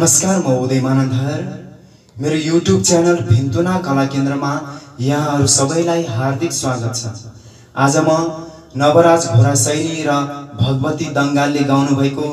नमस्कार म उदय मानन्धर मेरो युट्युब च्यानल भिन्तुना कला केन्द्रमा यहाँहरू सबैलाई हार्दिक स्वागत छ। आज म नवराज घोरासैनी र भगवती दङ्गालले गाउनुभएको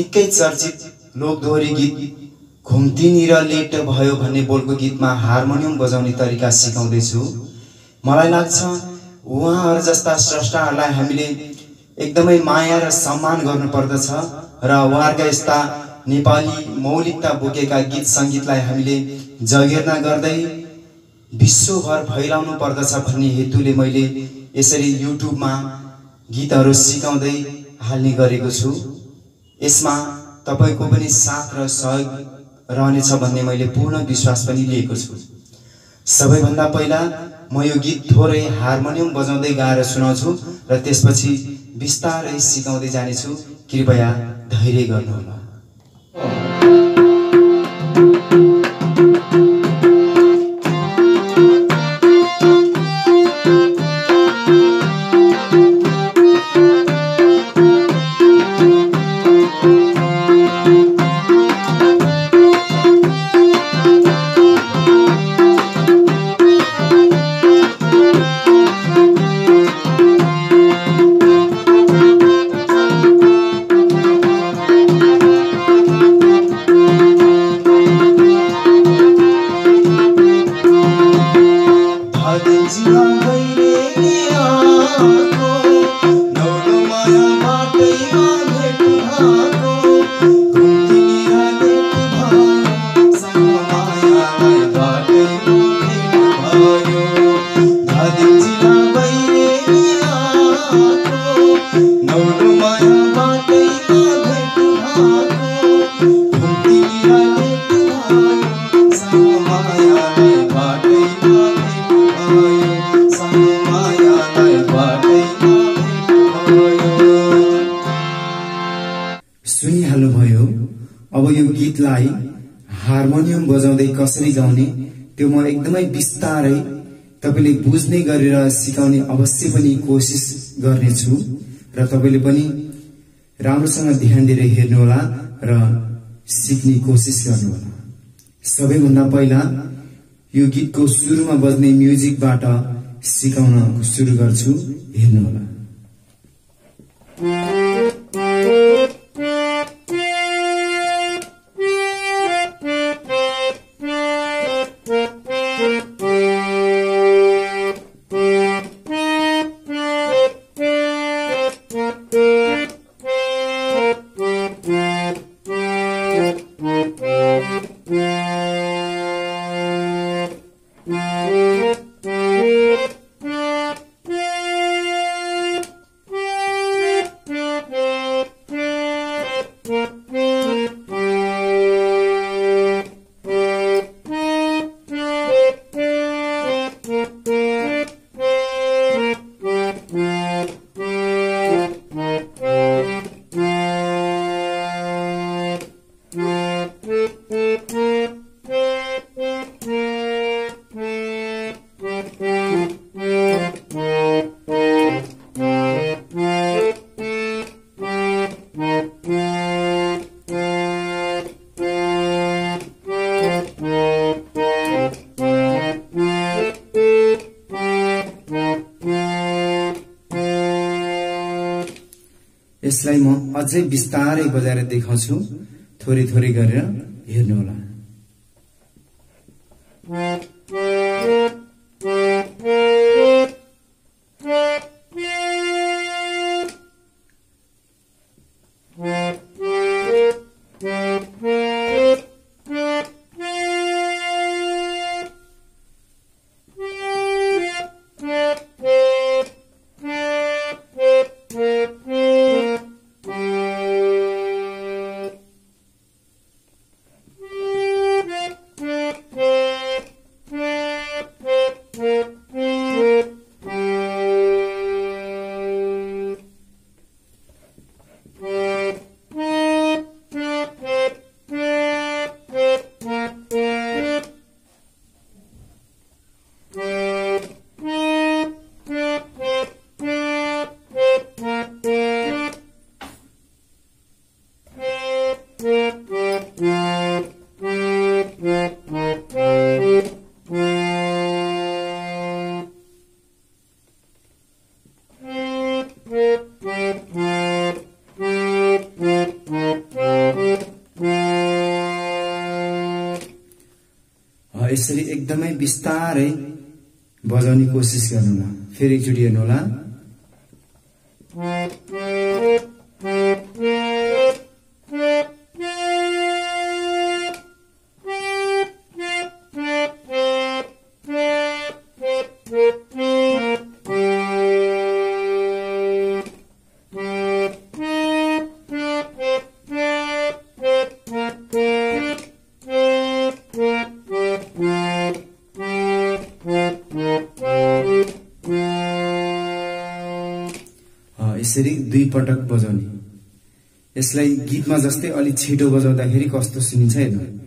निकै चर्चित लोकदोहोरी गीत घुम्तिनी र लेट भयो भन्ने बोलको गीतमा हार्मोनियम बजाउने तरिका सिकाउँदैछु। मलाई लाग्छ उहाँहरू जस्ता स्रष्टाहरूलाई हामीले एकदमै माया र सम्मान गर्नुपर्दछ र उहाँहरूका यस्ता नेपाली मौलिकता बोकेका गीत सङ्गीतलाई हामीले जगेर्ना गर्दै विश्वभर फैलाउनु पर्दछ भन्ने हेतुले मैले यसरी युट्युबमा गीतहरू सिकाउँदै हाल्ने गरेको छु। यसमा तपाईँको पनि साथ र सहयोग रहनेछ भन्ने मैले पूर्ण विश्वास पनि लिएको छु। सबैभन्दा पहिला म यो गीत थोरै हार्मोनियम बजाउँदै गाएर सुनाउँछु र त्यसपछि बिस्तारै सिकाउँदै जानेछु। कृपया धैर्य गर्नुहोला। माया बाटैमा भेट भएको बजाउँदै कसरी गाउने त्यो म एकदमै बिस्तारै तपाईँले बुझ्ने गरेर सिकाउने अवश्य पनि कोसिस गर्नेछु र तपाईँले पनि राम्रोसँग ध्यान दिएर हेर्नुहोला र सिक्ने कोसिस गर्नुहोला। सबैभन्दा पहिला यो गीतको सुरुमा बज्ने म्युजिकबाट सिकाउन सुरु गर्छु हेर्नुहोला। यसलाई म अझै बिस्तारै बजाएर देखाउँछु। थोरै थोरै गरेर हेर्नुहोला। यसरी एकदमै बिस्तारै बजाउने कोसिस गर्नु होला फेरि एकचोटि हेर्नु यसरी दुई पटक बजाउने। यसलाई गीतमा जस्तै अलि छिटो बजाउँदाखेरि कस्तो सुनिन्छ हेर्नु।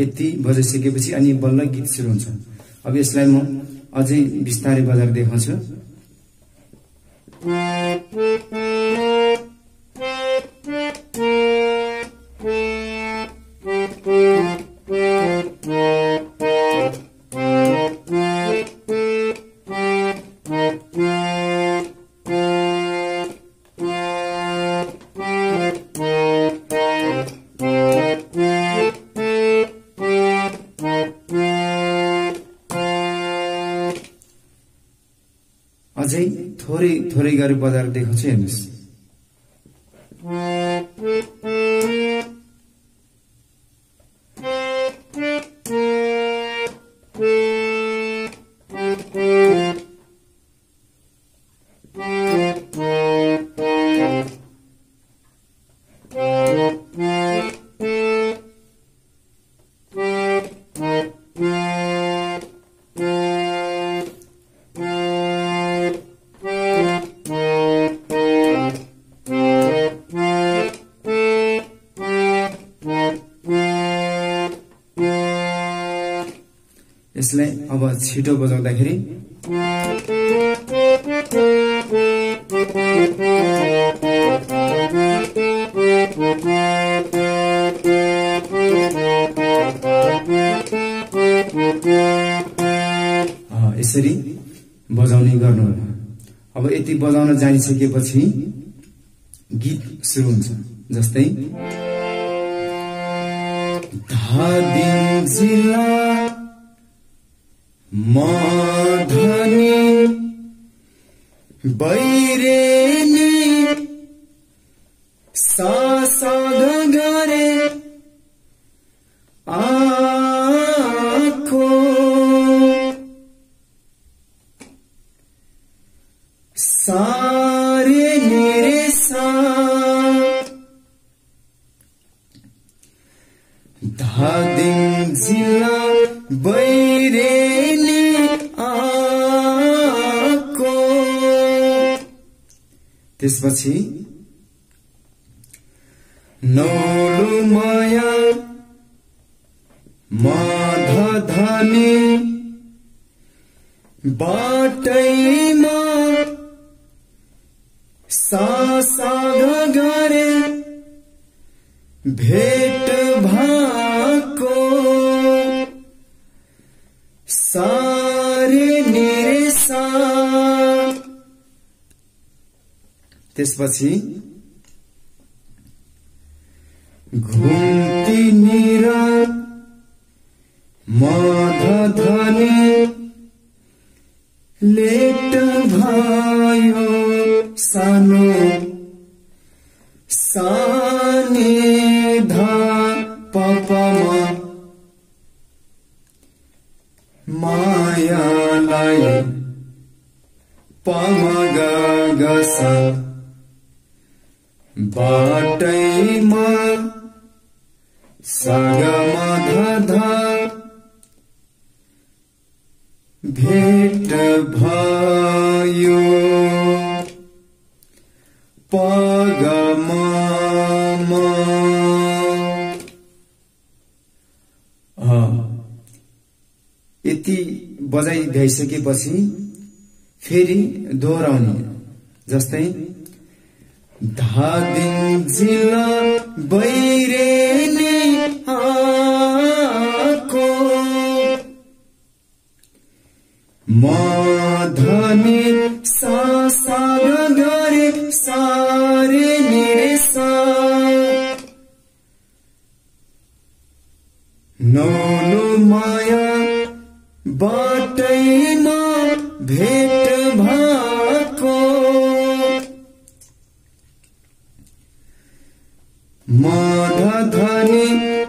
यति बजाइसकेपछि अनि बल्ल गीत सुरु हुन्छ। अब यसलाई म अझै बिस्तारै बजाएर देखाउँछु थोरै गरी बजाएर देखाउँछु हेर्नुहोस्। यसलाई अब छिटो बजाउँदाखेरि यसरी बजाउने गर्नु होला अब यति बजाउन जानिसकेपछि गीत सुरु हुन्छ जस्तै मधनी बैरेनी सासा गरे आखो। सारे मेरे सा धादिङ जिल्ला बैरेली त्यसपछि नौलो माया माधधनी बाटैमा सासा गरे भेट त्यसपछि घुम्ती निरा मधधनी लेट भयो सानो सानिधा पपमा। मायालाई पमगा गसा बाटैमा सगमा धधा भेट भयो। पगमा यति बजाइ भइसकेपछि फेरि दोहोऱ्याउने जस्तै धादिङ जिल्ला बैरेली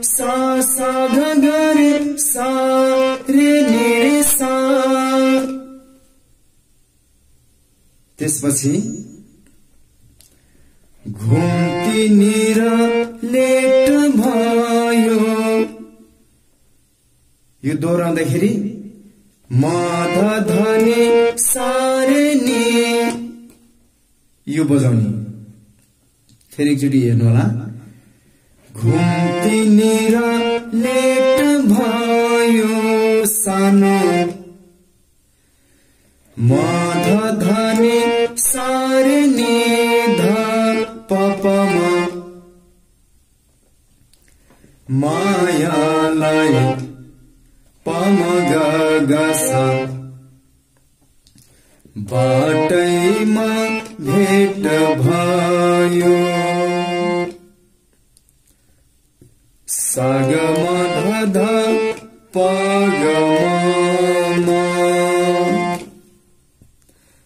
सा सा गरे सारे निसा त्यसपछि घुम्ती निर लेट भयो। यो दोहोऱ्याउँदाखेरि मध धनी सारे नि। यो बजाउने। फेरि एकचोटि हेर्नु होला घुम्ती निर लेट भयो सानो। मध धनी सारे निध पपमा। मायालाई पमग गसा बाटैमा भेट भयो। ध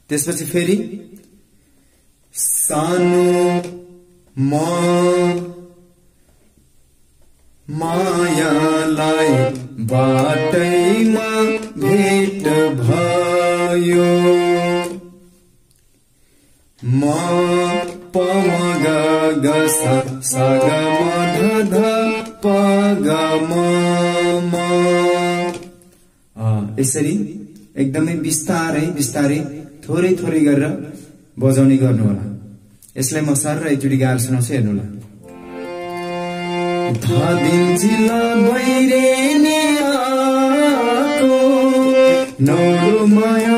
त्यसपछि फेरि सानो म मायालाई बाटैमा भेट भयो। म पमग गसा पगम यसरी एकदमै बिस्तारै बिस्तारै थोरै थोरै गरेर बजाउने गर्नु होला यसलाई म सर र एकचोटि गाएर सुनाउँछु हेर्नु होला माया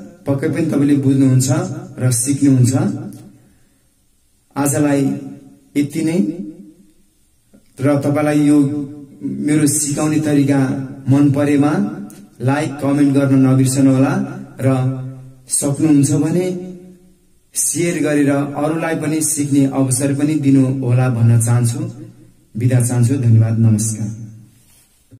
पक्कै पनि तपाईँले बुझ्नुहुन्छ र सिक्नुहुन्छ। आजलाई यति नै। र तपाईँलाई यो मेरो सिकाउने तरिका मन परेमा लाइक कमेन्ट गर्न नबिर्सनु होला र सक्नुहुन्छ भने सेयर गरेर अरूलाई पनि सिक्ने अवसर पनि दिनु होला भन्न चाहन्छु। बिदा चाहन्छु। धन्यवाद। नमस्कार।